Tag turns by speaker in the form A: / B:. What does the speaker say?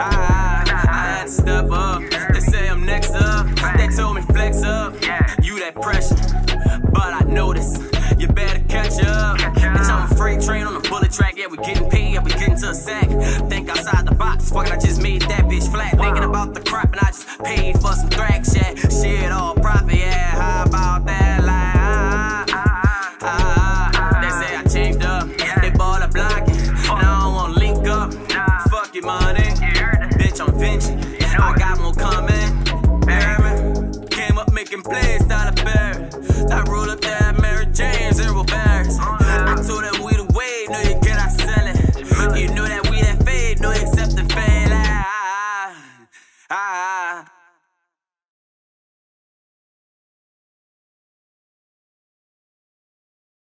A: ah, I had to step up. They say I'm next up. They told me flex up. You that pressure, but I notice you better catch up. Bitch, I'm a freight train on a bullet track. Yeah, we getting paid, yeah, we getting to a sack. Think outside the box, fuck it, I just made that bitch Place place, dollar bill.